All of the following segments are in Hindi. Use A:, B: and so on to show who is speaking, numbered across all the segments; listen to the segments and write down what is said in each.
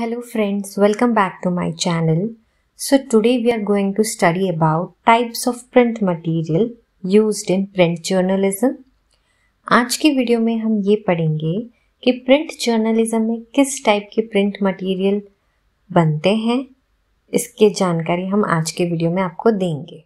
A: Hello friends, welcome back to my channel. So today we are going to study about types of print material used in print journalism. आज की वीडियो में हम ये पढ़ेंगे कि प्रिंट जर्नलिज्म में किस टाइप के प्रिंट मटेरियल बनते हैं इसके जानकारी हम आज के वीडियो में आपको देंगे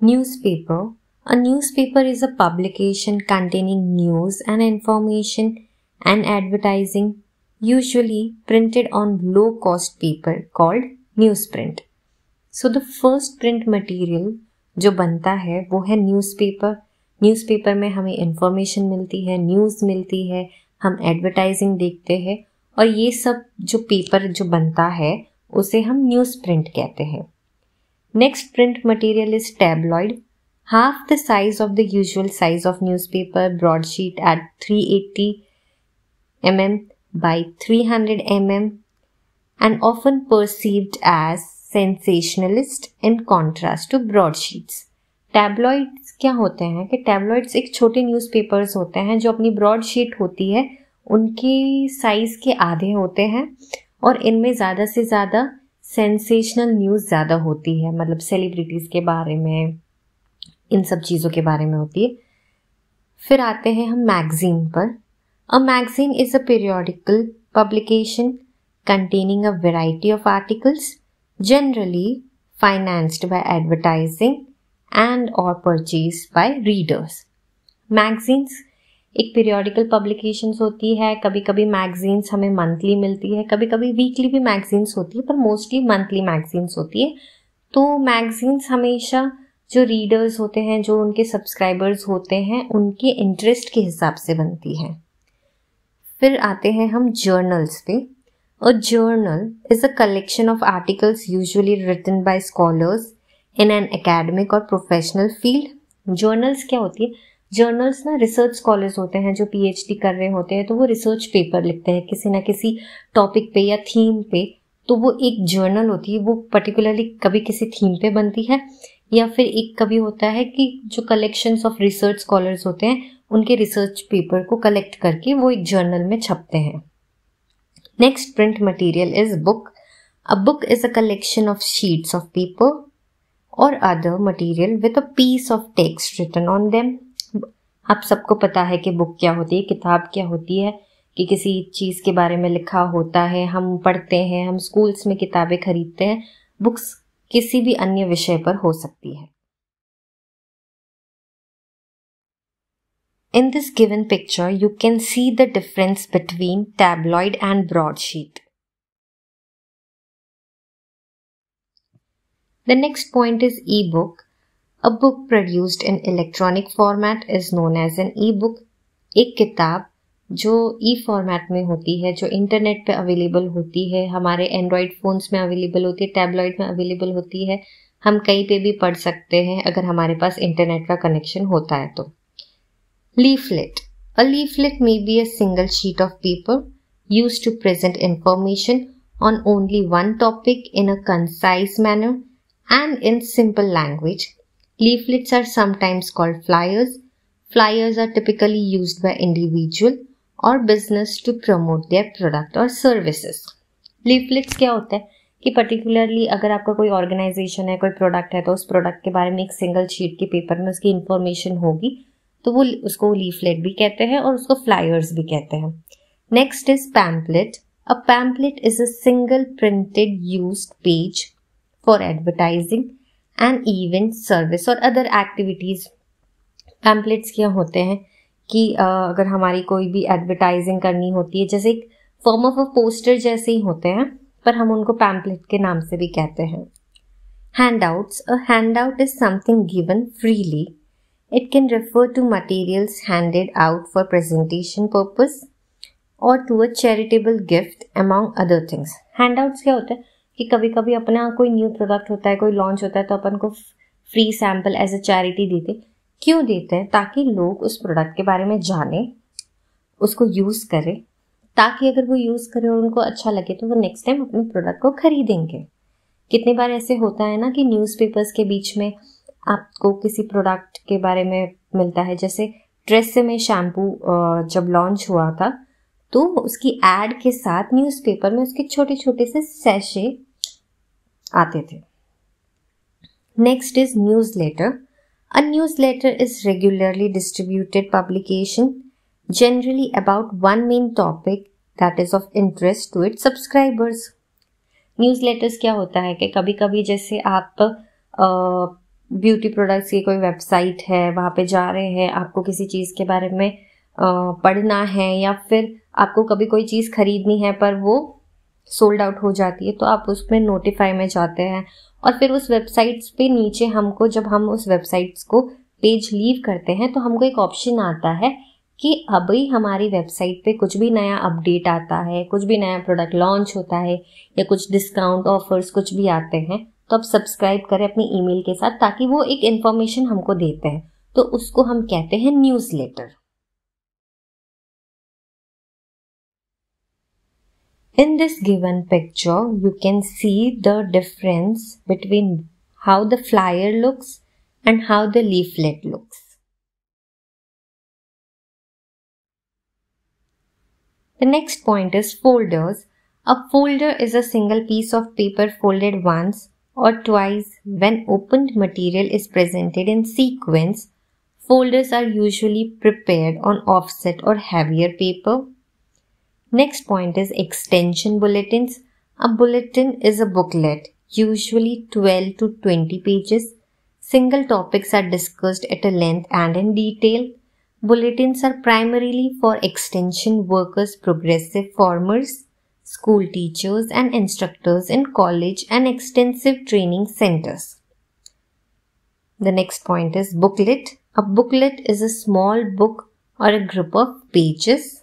A: newspaper A newspaper is a publication containing news and information and advertising, usually printed on low cost paper called newsprint. So the first print material जो बनता है वो है न्यूज़पेपर न्यूज़पेपर में हमें इंफॉर्मेशन मिलती है न्यूज़ मिलती है हम एडवर्टाइजिंग देखते हैं और ये सब जो पेपर जो बनता है उसे हम न्यूज़ प्रिंट कहते हैं next print material is tabloid half the size of the usual size of newspaper broadsheet at 380 mm by 300 mm and often perceived as sensationalist in contrast to broadsheets. Tabloids क्या होते हैं कि टैबलॉइड्स एक छोटे न्यूज़पेपर्स होते हैं जो अपनी ब्रॉड शीट होती है उनकी साइज़ के आधे होते हैं और इनमें ज़्यादा से ज़्यादा सेंसेशनल न्यूज़ ज़्यादा होती है मतलब सेलिब्रिटीज़ के बारे में इन सब चीज़ों के बारे में होती है। फिर आते हैं हम मैगजीन पर। A magazine is a periodical publication containing a variety of articles generally financed by advertising and और परचेज बाय रीडर्स मैगजीन्स एक पीरियोडिकल पब्लिकेशंस होती है कभी कभी मैगजीन्स हमें मंथली मिलती है कभी कभी वीकली भी मैगजीन्स होती है, पर मोस्टली मंथली मैगजीन्स होती है। तो मैगजीन्स हमेशा जो रीडर्स होते हैं, जो उनके सब्सक्राइबर्स होते हैं, उनके इंटरेस्ट के हिसाब से बनती है। फिर आते हैं हम जर्नल्स पे। A journal is a collection of articles usually written by scholars in an academic or professional field journals क्या होती है? जर्नल्स ना रिसर्च स्कॉलर्स होते हैं जो पीएचडी कर रहे होते हैं तो वो रिसर्च पेपर लिखते हैं किसी ना किसी टॉपिक पे या थीम पे। तो वो एक जर्नल होती है, वो पर्टिकुलरली कभी किसी थीम पे बनती है। या फिर एक कभी होता है कि जो कलेक्शंस ऑफ़ रिसर्च स्कॉलर्स होते हैं, उनके रिसर्च पेपर को कलेक्ट करके वो एक जर्नल में छपते हैं। Next print material is book a book is a collection of sheets of paper or other material with a piece of text written on them आप सबको पता है कि बुक क्या होती है, किताब क्या होती है, कि किसी चीज़ के बारे में लिखा होता है, हम पढ़ते हैं, हम स्कूल्स में किताबें खरीदते हैं। बुक्स किसी भी अन्य विषय पर हो सकती है। In this given picture you can see the difference between tabloid and broadsheet the next point is e book a book produced in electronic format is known as an e book एक किताब जो ई फॉर्मेट में होती है, जो इंटरनेट पे अवेलेबल होती है, हमारे एंड्रॉयड फ़ोन्स में अवेलेबल होती है टैबलॉइड में अवेलेबल होती है, हम कहीं पे भी पढ़ सकते हैं अगर हमारे पास इंटरनेट का कनेक्शन होता है तो। Leaflet a leaflet may be a single sheet of paper use to present information on only one topic in a concise manner and in simple language leaflets are sometimes called flyers. Flyers are typically used by individual or business to promote their product or services leaflets क्या होता है? कि पर्टिकुलरली अगर आपका कोई ऑर्गेनाइजेशन है, कोई प्रोडक्ट है तो उस प्रोडक्ट के बारे में एक सिंगल शीट के पेपर में उसकी इंफॉर्मेशन होगी तो वो उसको लीफलेट भी कहते हैं और उसको फ्लायर्स भी कहते हैं। Next is pamphlet a pamphlet is a single printed use page for advertising and event service or other activities pamphlets क्या होते हैं? कि अगर हमारी कोई भी एडवर्टाइजिंग करनी होती है, जैसे एक फॉर्म ऑफ़ अ पोस्टर जैसे ही होते हैं, पर हम उनको पैम्पलेट के नाम से भी कहते हैं। Handouts a handout is something given freely it can refer to materials handed out for presentation purpose or to a charitable gift among other things handouts क्या होता है? कि कभी कभी अपना कोई न्यू प्रोडक्ट होता है, कोई लॉन्च होता है तो अपन को free sample as a charity देते क्यों देते हैं? ताकि लोग उस प्रोडक्ट के बारे में जाने, उसको यूज़ करें, ताकि अगर वो यूज़ करें और उनको अच्छा लगे तो वो नेक्स्ट टाइम अपने प्रोडक्ट को खरीदेंगे। कितनी बार ऐसे होता है ना कि न्यूज़पेपर्स के बीच में आपको किसी प्रोडक्ट के बारे में मिलता है, जैसे ट्रेस में शैम्पू जब लॉन्च हुआ था तो उसकी एड के साथ न्यूज़पेपर में उसके छोटे छोटे से सैशे आते थे। Next is newsletter letter is regularly distributed publication generally about one main topic that is of interest to it subscribers newsletters क्या होता है कि कभी कभी जैसे आप ब्यूटी प्रोडक्ट्स की कोई वेबसाइट है, वहाँ पे जा रहे हैं, आपको किसी चीज़ के बारे में पढ़ना है या फिर आपको कभी कोई चीज़ खरीदनी है पर वो सोल्ड आउट हो जाती है तो आप उसमें नोटिफाई में जाते हैं। और फिर उस वेबसाइट्स पे नीचे हमको, जब हम उस वेबसाइट्स को पेज लीव करते हैं तो हमको एक ऑप्शन आता है कि अभी हमारी वेबसाइट पे कुछ भी नया अपडेट आता है, कुछ भी नया प्रोडक्ट लॉन्च होता है, या कुछ डिस्काउंट ऑफर्स कुछ भी आते हैं तो आप सब्सक्राइब करें अपनी ईमेल के साथ ताकि वो एक इन्फॉर्मेशन हमको देते हैं। तो उसको हम कहते हैं newsletter In this given picture, you can see the difference between how the flyer looks and how the leaflet looks. The next point is folders. A folder is a single piece of paper folded once or twice when opened material is presented in sequence. Folders are usually prepared on offset or heavier paper Next point is extension bulletins. A bulletin is a booklet, usually 12 to 20 pages. Single topics are discussed at a length and in detail. Bulletins are primarily for extension workers, progressive farmers, school teachers and instructors in college and extensive training centers. The next point is booklet. A booklet is a small book or a group of pages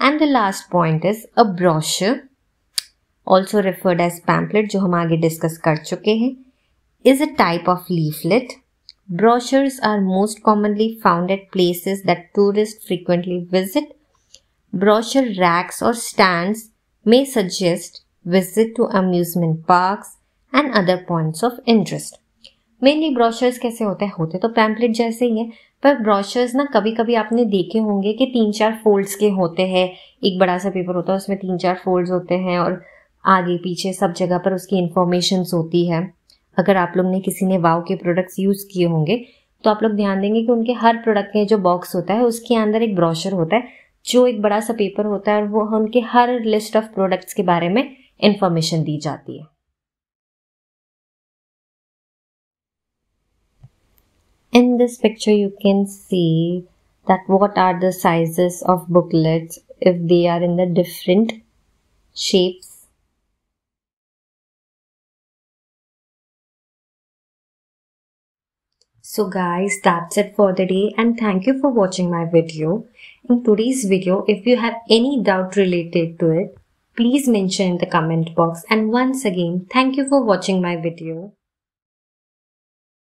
A: and the last point is a brochure also referred as pamphlet जो हम आगे डिस्कस कर चुके हैं is a type of leaflet brochures are most commonly found at places that tourist frequently visit brochure racks or stand may suggest visit to amusement park and other point of interest mainly brochures कैसे होते हैं? होते तो पैम्पलेट जैसे ही हैं, पर ब्रोशर्स ना कभी कभी आपने देखे होंगे कि तीन चार फोल्ड्स के होते हैं। एक बड़ा सा पेपर होता है, उसमें तीन चार फोल्ड्स होते हैं और आगे पीछे सब जगह पर उसकी इन्फॉर्मेशन होती है। अगर आप लोग ने किसी ने वाव के प्रोडक्ट्स यूज़ किए होंगे तो आप लोग ध्यान देंगे कि उनके हर प्रोडक्ट के जो बॉक्स होता है, उसके अंदर एक ब्रोशर होता है, जो एक बड़ा सा पेपर होता है और वो उनके हर लिस्ट ऑफ़ प्रोडक्ट्स के बारे में इंफॉर्मेशन दी जाती है। In this picture you can see that what are the sizes of booklets if they are in the different shapes. So guys that's it for the day and thank you for watching my video. In today's video if you have any doubt related to it please mention in the comment box and once again thank you for watching my video.